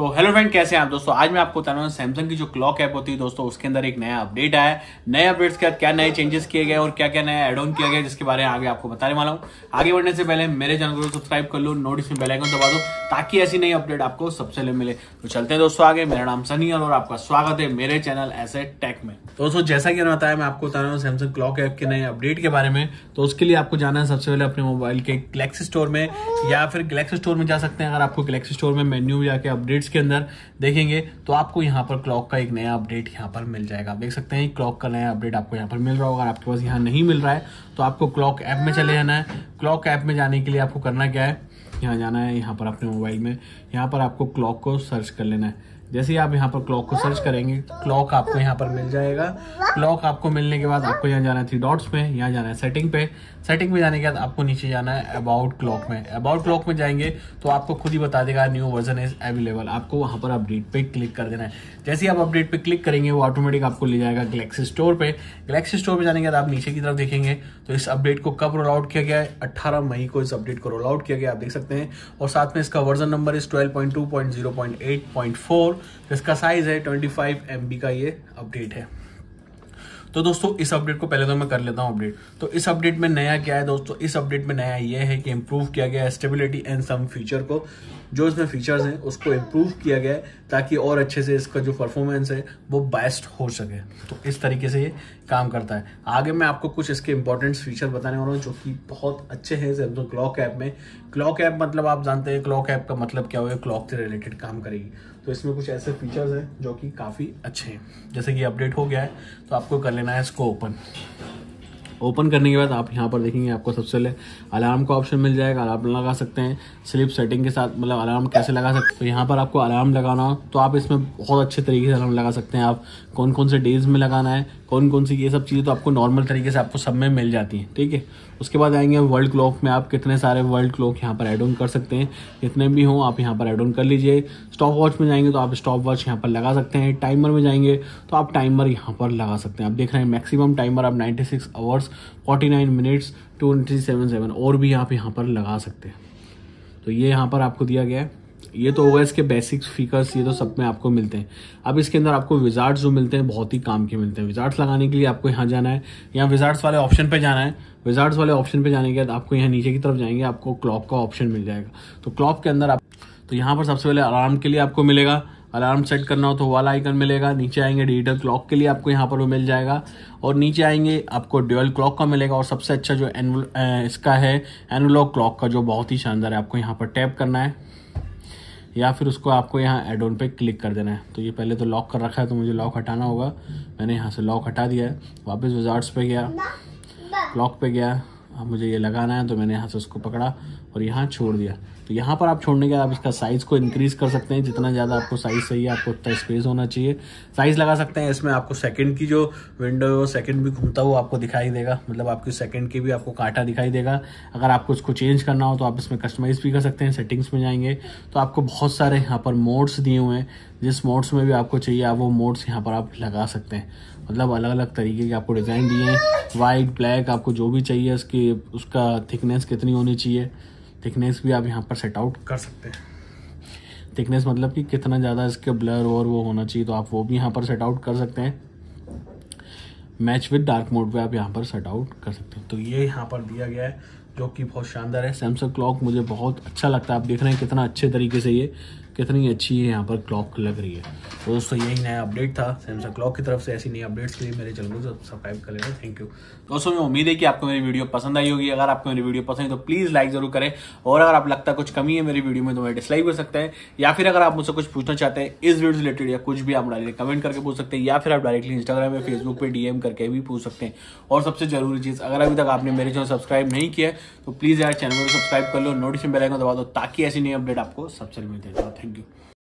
तो hello friend, कैसे हैं आप दोस्तों? आज मैं आपको बता रहा हूँ सैमसंग की जो क्लॉक ऐप होती है दोस्तों, उसके अंदर एक नया अपडेट आया नए अपडेट्स के बाद क्या नए चेंजेस किए गए और क्या क्या नया एड ऑन किया गया जिसके बारे में आगे आपको बताने वाला हूँ। आगे बढ़ने से पहले मेरे चैनल को सब्सक्राइब कर लो नोटिस में बेल आइकन दबा दो, ताकि ऐसी नई अपडेट आपको सबसे पहले मिले। तो चलते हैं दोस्तों आगे। मेरा नाम सनी और आपका स्वागत है मेरे चैनल ऐसे टेक में। दोस्तों, जैसा कि बताया, मैं आपको बता रहा हूँ सैमसंग क्लॉक ऐप के नए अपडेट के बारे में। तो उसके लिए आपको जाना है सबसे पहले अपने मोबाइल के गलेक्सी स्टोर में, या फिर गलेक्सी स्टोर में जा सकते हैं। अगर आपको गलेक्सी स्टोर में मेन्यू जाके अपडेट्स के अंदर देखेंगे तो आपको यहाँ पर क्लॉक का एक नया अपडेट यहाँ पर मिल जाएगा। आप देख सकते हैं क्लॉक का नया अपडेट आपको यहाँ पर मिल रहा होगा। आपके पास यहाँ नहीं मिल रहा है तो आपको क्लॉक ऐप में चले जाना है। क्लॉक ऐप में जाने के लिए आपको करना क्या है? यहाँ जाना है, यहाँ पर अपने मोबाइल में। यहाँ पर आपको क्लॉक को सर्च कर लेना है। जैसे ही आप यहाँ पर क्लॉक को सर्च करेंगे क्लॉक आपको यहाँ पर मिल जाएगा। क्लॉक आपको मिलने के बाद आपको यहाँ जाना है थ्री डॉट्स पे, यहाँ जाना है सेटिंग पे। सेटिंग में जाने के बाद आपको नीचे जाना है अबाउट क्लॉक में। अबाउट क्लॉक में जाएँगे तो आपको खुद ही बता देगा न्यू वर्जन इज़ अवेलेबल आपको वहाँ पर अपडेट पे क्लिक कर देना है। जैसे ही आप अपडेट पे क्लिक करेंगे, वो ऑटोमेटिक आपको ले जाएगा गलेक्सी स्टोर पे। गलेक्सी स्टोर पे जाने के बाद आप नीचे की तरफ़ देखेंगे तो इस अपडेट को कब रोल आउट किया गया है? अट्ठारह मई को इस अपडेट को रोल आउट किया गया आप देख सकते हैं। और साथ में इसका version number is twelve point two point zero point eight point four इसका साइज़ है ट्वेंटी फाइव एम बी का ये अपडेट है। तो दोस्तों, इस अपडेट को पहले तो मैं कर लेता हूँ अपडेट तो इस अपडेट में नया क्या है दोस्तों? इस अपडेट में नया ये है कि इम्प्रूव किया गया है स्टेबिलिटी एंड सम फीचर को। जो इसमें फीचर्स हैं, उसको इम्प्रूव किया गया है, ताकि और अच्छे से इसका जो परफॉर्मेंस है, वो बेस्ट हो सके। तो इस तरीके से ये काम करता है। आगे मैं आपको कुछ इसके इंपॉर्टेंट फीचर बताने वाला हूँ, जो कि बहुत अच्छे हैं सैमसंग क्लॉक ऐप में। क्लॉक ऐप मतलब आप जानते हैं क्लॉक ऐप का मतलब क्या होगा? क्लॉक से रिलेटेड काम करेगी। तो इसमें कुछ ऐसे फीचर्स हैं, जो कि काफ़ी अच्छे हैं। जैसे कि अपडेट हो गया है तो आपको कर लेना है इसको ओपन ओपन करने के बाद आप यहाँ पर देखेंगे आपको सबसे पहले अलार्म का ऑप्शन मिल जाएगा अलार्म लगा सकते हैं। स्लिप सेटिंग के साथ मतलब अलार्म कैसे लगा सकते हैं? तो यहाँ पर आपको अलार्म लगाना हो तो आप इसमें बहुत अच्छे तरीके से अलार्म लगा सकते हैं। आप कौन कौन से डेज़ में लगाना है कौन कौन सी ये सब चीज़ें तो आपको नॉर्मल तरीके से आपको सब में मिल जाती हैं, ठीक है? उसके बाद आएँगे वर्ल्ड क्लॉक में आप कितने सारे वर्ल्ड क्लॉक यहाँ पर एड ऑन कर सकते हैं। जितने भी हों, आप यहाँ पर एड ऑन कर लीजिए। स्टॉप वॉच में जाएँगे तो आप स्टॉप वॉच यहाँ पर लगा सकते हैं। टाइमर में जाएँगे तो आप टाइमर यहाँ पर लगा सकते हैं। आप देख रहे हैं मैक्सिमम टाइमर आप ninety six hours forty minutes twenty और भी आप यहाँ पर लगा सकते हैं। तो ये यहाँ पर आपको दिया गया है। ये तो होगा इसके बेसिक फीचर्स ये तो सब में आपको मिलते हैं। अब इसके अंदर आपको विजार्ड्स जो मिलते हैं, बहुत ही काम के मिलते हैं। विजार्ड्स लगाने के लिए आपको यहाँ जाना है, यहाँ विजार्ड्स वाले ऑप्शन पे जाना है। विजार्ड्स वाले ऑप्शन पे जाने के बाद आपको यहाँ नीचे की तरफ़ जाएँगे, आपको क्लॉक का ऑप्शन मिल जाएगा। तो क्लॉक के अंदर आप तो यहाँ पर सबसे पहले अलार्म के लिए आपको मिलेगा। अलार्म सेट करना हो तो वाला आइकन मिलेगा नीचे आएँगे डिजिटल क्लॉक के लिए आपको यहाँ पर वो मिल जाएगा और नीचे आएँगे आपको ड्यूअल क्लॉक का मिलेगा और सबसे अच्छा जो एन इसका है एनुलॉग क्लॉक का जो बहुत ही शानदार है आपको यहाँ पर टैप करना है या फिर उसको आपको यहाँ एड ऑन पे क्लिक कर देना है। तो ये पहले तो लॉक कर रखा है तो मुझे लॉक हटाना होगा। मैंने यहाँ से लॉक हटा दिया है। वापस विजार्ट्स पे गया। क्लॉक पे गया। अब मुझे ये लगाना है तो मैंने यहाँ से उसको पकड़ा और यहाँ छोड़ दिया। तो यहाँ पर आप छोड़ने के बाद आप इसका साइज़ को इंक्रीज कर सकते हैं। जितना ज़्यादा आपको साइज़ है, आपको उतना स्पेस होना चाहिए। साइज़ लगा सकते हैं। इसमें आपको सेकंड की जो विंडो है, वो सेकंड भी घूमता हुआ आपको दिखाई देगा। मतलब आपकी सेकंड की भी आपको कांटा दिखाई देगा। अगर आपको उसको चेंज करना हो तो आप इसमें कस्टमाइज भी कर सकते हैं। सेटिंग्स में जाएँगे। तो आपको बहुत सारे यहाँ पर मोड्स दिए हुए हैं। जिस मोड्स में भी आपको चाहिए, आप वो मोड्स यहाँ पर आप लगा सकते हैं। मतलब अलग अलग तरीके के आपको डिज़ाइन दिए हैं। वाइट ब्लैक आपको जो भी चाहिए, उसकी, उसका थिकनेस कितनी होनी चाहिए। थिकनेस भी आप यहाँ पर सेट आउट कर सकते हैं। थिकनेस मतलब कि कितना ज़्यादा इसके ब्लर और वो होना चाहिए तो आप वो भी यहाँ पर सेट आउट कर सकते हैं। मैच विद डार्क मोड पे आप यहाँ पर सेट आउट कर सकते हैं। तो ये यहाँ पर दिया गया है, जो कि बहुत शानदार है। सैमसंग क्लॉक मुझे बहुत अच्छा लगता है। आप देख रहे हैं कितना अच्छे तरीके से ये कितनी अच्छी है यहाँ पर क्लॉक लग रही है। तो दोस्तों, यही नया अपडेट था। सैमसंग क्लॉक की तरफ़ से ऐसी नई अपडेट्स के लिए मेरे चैनल को सब्सक्राइब कर लेना। थैंक यू दोस्तों, मैं उम्मीद है कि आपको मेरी वीडियो पसंद आई होगी। अगर आपको मेरी वीडियो पसंद है तो प्लीज़ लाइक ज़रूर करें। और अगर आप लगता कुछ कमी है मेरी वीडियो में तो मैं डिसलाइक कर सकते हैं। या फिर अगर आप मुझसे कुछ पूछना चाहते हैं, इस वीडियो से रिलेटेड या कुछ भी, आप डायरेक्ट कमेंट करके पूछ सकते हैं, या फिर आप डायरेक्टली इंस्टाग्राम या फेसबुक पर डीएम करके भी पूछ सकते हैं। और सबसे ज़रूरी चीज़, अगर अभी तक आपने मेरे चैनल सब्सक्राइब नहीं किया तो प्लीज़ यार चैनल को सब्सक्राइब कर लो नोटिफिकेशन बेल आइकन दबा दो, ताकि ऐसी नई अपडेट आपको सबसे मिलते हैं थैंक यू